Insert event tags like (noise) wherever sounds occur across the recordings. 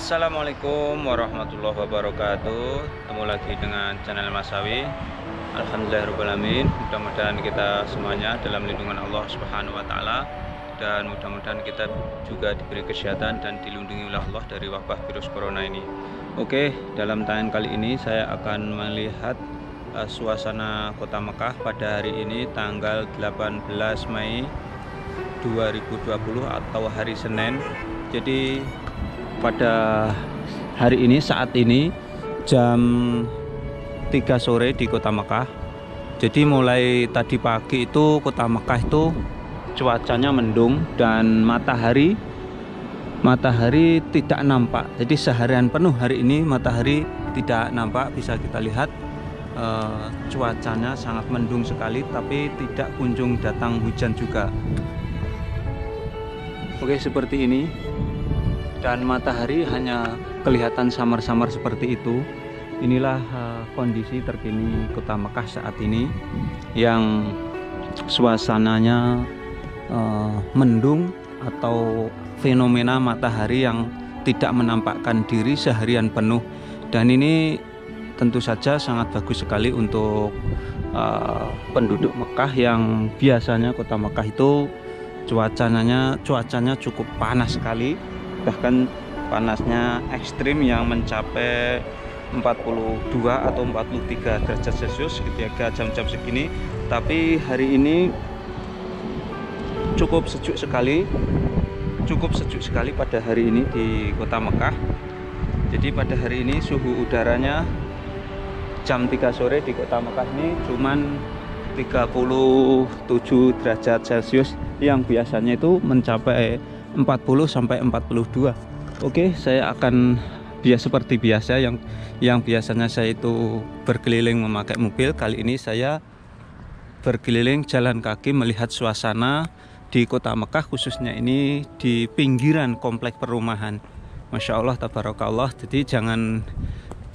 Assalamualaikum warahmatullahi wabarakatuh. Ketemu lagi dengan channel Masawi Alhamdulillahirrahmanirrahim Mudah-mudahan kita semuanya dalam lindungan Allah Subhanahu Wa Taala. Dan mudah-mudahan kita juga diberi kesehatan dan dilindungi oleh Allah dari wabah virus corona ini. Oke, dalam tayangan kali ini saya akan melihat uh, suasana kota Mekah pada hari ini tanggal 18 Mei 2020 atau hari Senin. Jadi pada hari ini saat ini jam 3 sore di kota Mekah. Jadi mulai tadi pagi itu kota Mekah itu cuacanya mendung dan matahari matahari tidak nampak. Jadi seharian penuh hari ini matahari tidak nampak. Bisa kita lihat uh, cuacanya sangat mendung sekali tapi tidak kunjung datang hujan juga. Oke seperti ini dan matahari hanya kelihatan samar-samar seperti itu. Inilah uh, kondisi terkini kota Mekah saat ini yang suasananya uh, mendung atau fenomena matahari yang tidak menampakkan diri seharian penuh. Dan ini tentu saja sangat bagus sekali untuk uh, penduduk Mekah yang biasanya kota Mekah itu cuacanya cuacanya cukup panas sekali bahkan panasnya ekstrim yang mencapai 42 atau 43 derajat celcius ketika jam-jam segini. Tapi hari ini cukup sejuk sekali cukup sejuk sekali pada hari ini di kota Mekah. Jadi pada hari ini suhu udaranya jam 3 sore di kota Mekah ini cuman 37 derajat celcius yang biasanya itu mencapai 40 sampai 42 Oke saya akan biasa seperti biasa yang yang biasanya saya itu berkeliling memakai mobil. Kali ini saya berkeliling jalan kaki melihat suasana di kota Mekah khususnya ini di pinggiran komplek perumahan. Masya Allah tabarakallah. Jadi jangan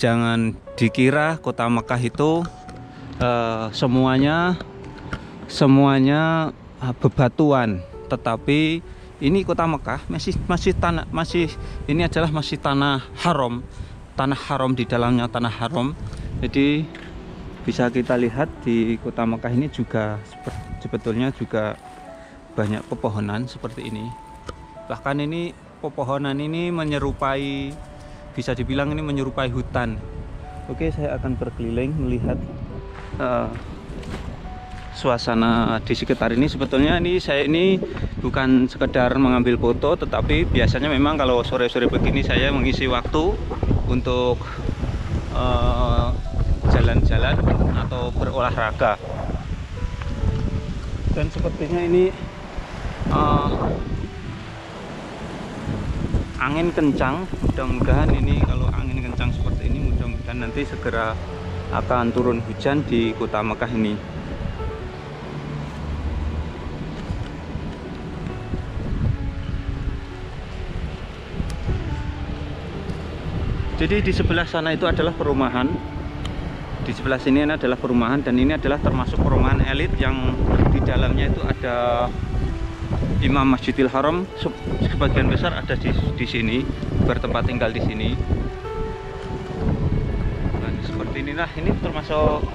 jangan dikira kota Mekah itu uh, semuanya semuanya uh, bebatuan. Tetapi ini kota Mekah masih masih tanah masih ini adalah masih tanah haram. Tanah haram di dalamnya tanah haram. Jadi bisa kita lihat di kota Mekah ini juga sebetulnya juga banyak pepohonan seperti ini. Bahkan ini pepohonan ini menyerupai bisa dibilang ini menyerupai hutan. Oke saya akan berkeliling melihat uh, suasana di sekitar ini. Sebetulnya ini saya ini bukan sekedar mengambil foto tetapi biasanya memang kalau sore-sore begini saya mengisi waktu untuk eh, jalan-jalan uh, atau berolahraga. Dan sepertinya ini uh, angin kencang. Mudah-mudahan ini kalau angin kencang seperti ini mudah-mudahan nanti segera akan turun hujan di kota Mekah ini jadi di sebelah sana itu adalah perumahan. Di sebelah sini adalah perumahan dan ini adalah termasuk perumahan elit yang di dalamnya itu ada Imam Masjidil Haram. Sebagian besar ada di, di sini bertempat tinggal di sini. Dan seperti inilah ini termasuk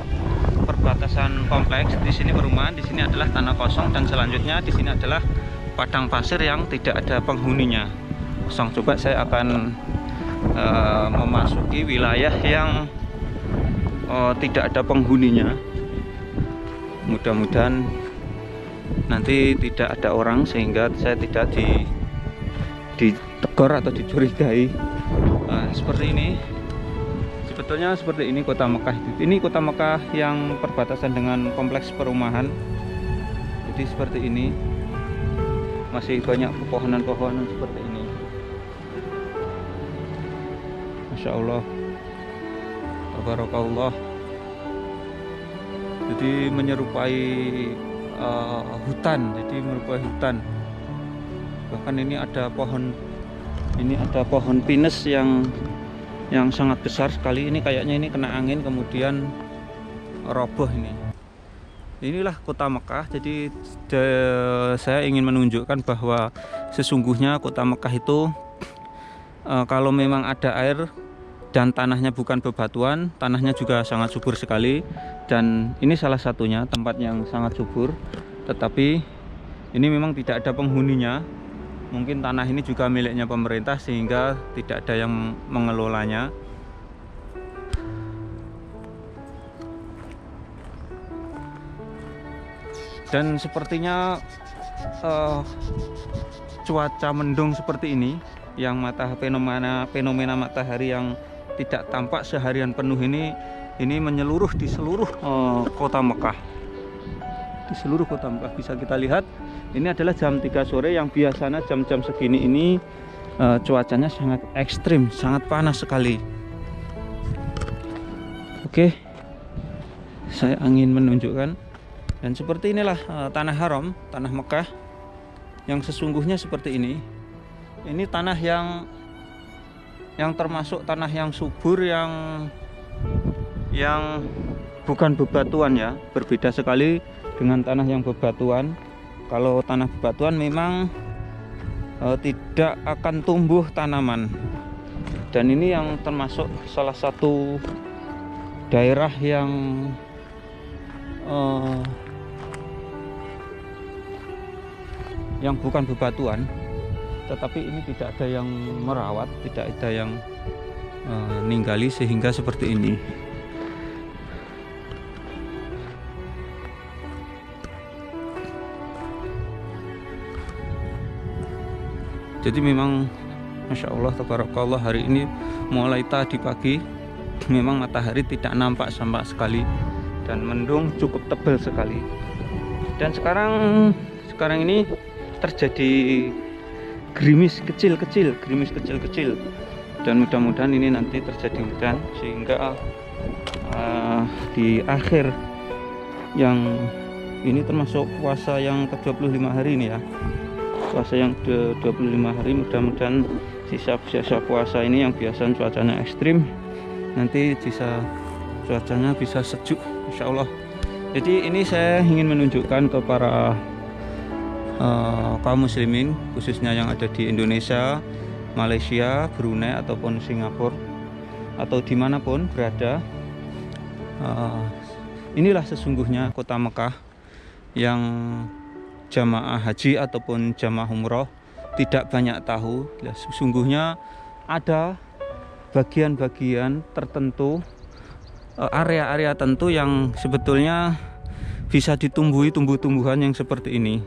perbatasan kompleks. Di sini perumahan di sini adalah tanah kosong dan selanjutnya di sini adalah padang pasir yang tidak ada penghuninya. Kosong. Coba saya akan uh, memasuki wilayah yang uh, tidak ada penghuninya. Mudah-mudahan nanti tidak ada orang sehingga saya tidak di ditegur atau dicurigai. Uh, seperti ini. Sebetulnya seperti ini kota Mekah. Ini kota Mekah yang perbatasan dengan kompleks perumahan. Jadi seperti ini. Masih banyak pepohonan-pepohonan seperti ini Masya Allah Tabarakallah. Jadi menyerupai uh, hutan jadi menyerupai hutan. Bahkan ini ada pohon ini ada pohon pinus yang yang sangat besar sekali. Ini kayaknya ini kena angin kemudian roboh ini. Inilah kota Mekah. Jadi de, saya ingin menunjukkan bahwa sesungguhnya kota Mekah itu uh, kalau memang ada air dan tanahnya bukan bebatuan, tanahnya juga sangat subur sekali dan ini salah satunya tempat yang sangat subur. Tetapi ini memang tidak ada penghuninya. Mungkin tanah ini juga miliknya pemerintah sehingga tidak ada yang mengelolanya. Dan sepertinya uh, cuaca mendung seperti ini yang mata fenomena fenomena matahari yang tidak tampak seharian penuh ini ini menyeluruh di seluruh uh, kota Mekah. Di seluruh kota Mekah. Bisa kita lihat ini adalah jam 3 sore yang biasanya jam-jam segini ini uh, cuacanya sangat ekstrim sangat panas sekali. Oke. Saya ingin menunjukkan. Dan seperti inilah uh, tanah haram tanah Mekah yang sesungguhnya seperti ini. Ini tanah yang yang termasuk tanah yang subur yang yang bukan bebatuan ya. Berbeda sekali dengan tanah yang bebatuan. Kalau tanah bebatuan memang e, tidak akan tumbuh tanaman. Dan ini yang termasuk salah satu daerah yang e, yang bukan bebatuan tetapi ini tidak ada yang merawat tidak ada yang uh, sehingga seperti ini. Jadi memang Masya Allah Tabarakallah hari ini mulai tadi pagi memang matahari tidak nampak sama sekali dan mendung cukup tebal sekali. Dan sekarang sekarang ini terjadi gerimis kecil-kecil gerimis kecil-kecil dan mudah-mudahan ini nanti terjadi hujan sehingga uh, di akhir yang ini termasuk puasa yang ke-25 hari ini ya. Puasa yang ke-25 hari mudah-mudahan sisa-sisa puasa ini yang biasa cuacanya ekstrim nanti bisa cuacanya bisa sejuk Insya Allah. Jadi ini saya ingin menunjukkan ke para uh, kaum muslimin khususnya yang ada di Indonesia, Malaysia, Brunei ataupun Singapura atau di mana pun berada uh, inilah sesungguhnya kota Mekah yang jamaah haji ataupun jamaah umroh tidak banyak tahu. Ya, sesungguhnya ada bagian-bagian tertentu eh, area-area tentu yang sebetulnya bisa ditumbuhi tumbuh-tumbuhan yang seperti ini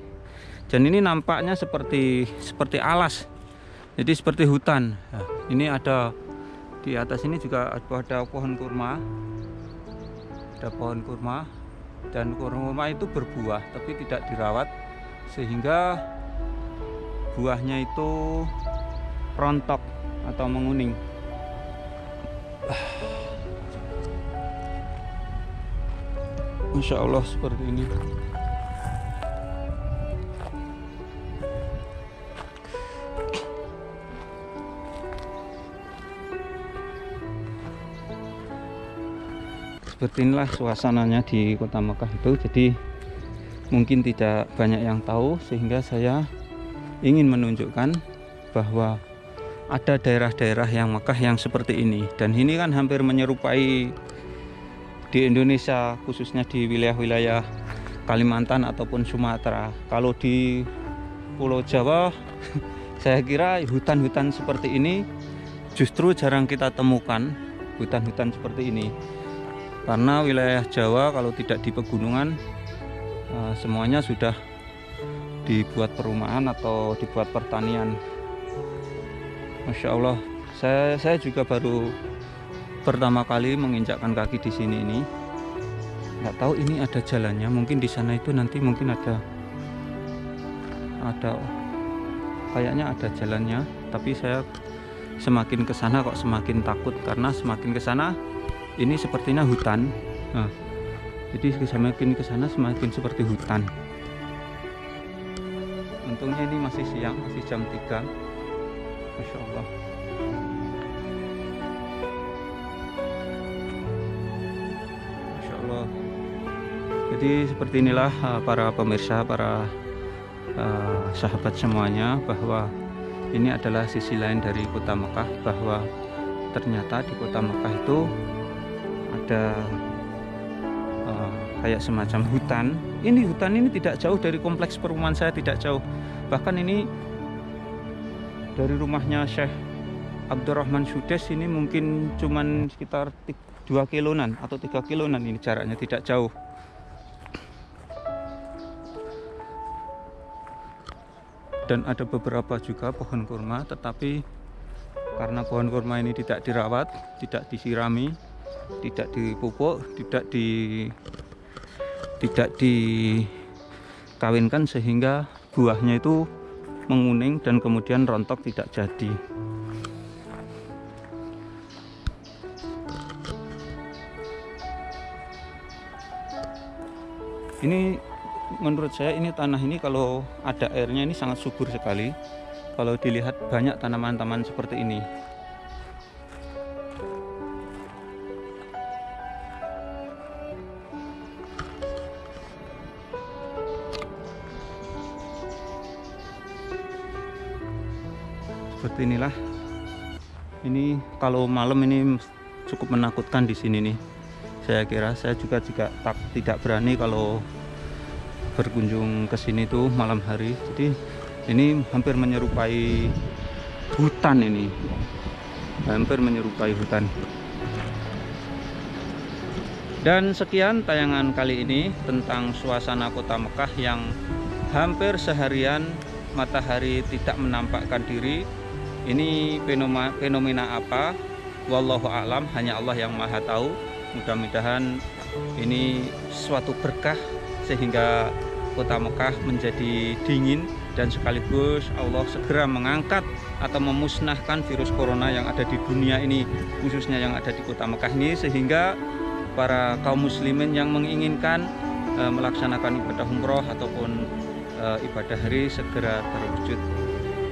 dan ini nampaknya seperti seperti alas. Jadi seperti hutan. Nah, ini ada di atas ini juga ada pohon kurma. Ada pohon kurma. Dan kurma itu berbuah tapi tidak dirawat. Sehingga buahnya itu rontok atau menguning. (sighs) Masya Allah seperti ini seperti inilah suasananya di kota Mekah itu. Jadi mungkin tidak banyak yang tahu sehingga saya ingin menunjukkan bahwa ada daerah-daerah yang Mekah yang seperti ini. Dan ini kan hampir menyerupai di Indonesia khususnya di wilayah-wilayah Kalimantan ataupun Sumatera. Kalau di Pulau Jawa (laughs) saya kira hutan-hutan seperti ini justru jarang kita temukan hutan-hutan seperti ini karena wilayah Jawa kalau tidak di pegunungan uh, semuanya sudah dibuat perumahan atau dibuat pertanian. Masya Allah saya, saya juga baru pertama kali menginjakkan kaki di sini ini. Nggak tahu ini ada jalannya mungkin di sana itu nanti mungkin ada ada kayaknya ada jalannya. Tapi saya semakin ke sana kok semakin takut karena semakin ke sana ini sepertinya hutan. Nah, jadi semakin ke sana semakin seperti hutan. Untungnya ini masih siang masih jam 3 Masya Allah. Masya Allah. Jadi seperti inilah uh, para pemirsa para uh, sahabat semuanya bahwa ini adalah sisi lain dari kota Mekah bahwa ternyata di kota Mekah itu ada uh, kayak semacam hutan. Ini hutan ini tidak jauh dari kompleks perumahan saya tidak jauh. Bahkan ini dari rumahnya Syekh Abdurrahman Sudes ini mungkin cuman sekitar 2 kilonan atau 3 kilonan ini jaraknya tidak jauh. Dan ada beberapa juga pohon kurma tetapi karena pohon kurma ini tidak dirawat tidak disirami tidak dipupuk tidak di tidak dikawinkan sehingga buahnya itu menguning dan kemudian rontok tidak jadi. Ini menurut saya ini tanah ini kalau ada airnya ini sangat subur sekali. Kalau dilihat banyak tanaman-tanaman seperti ini seperti inilah. Ini kalau malam ini cukup menakutkan di sini nih. Saya kira saya juga juga tak tidak berani kalau berkunjung ke sini tuh malam hari. Jadi ini hampir menyerupai hutan ini. Hampir menyerupai hutan. Dan sekian tayangan kali ini tentang suasana kota Mekah yang hampir seharian matahari tidak menampakkan diri ini fenomena, fenomena apa? Wallahu alam hanya Allah yang maha tahu. Mudah-mudahan ini suatu berkah sehingga kota Mekah menjadi dingin dan sekaligus Allah segera mengangkat atau memusnahkan virus corona yang ada di dunia ini khususnya yang ada di kota Mekah ini sehingga para kaum muslimin yang menginginkan e, melaksanakan ibadah umroh ataupun e, ibadah hari segera terwujud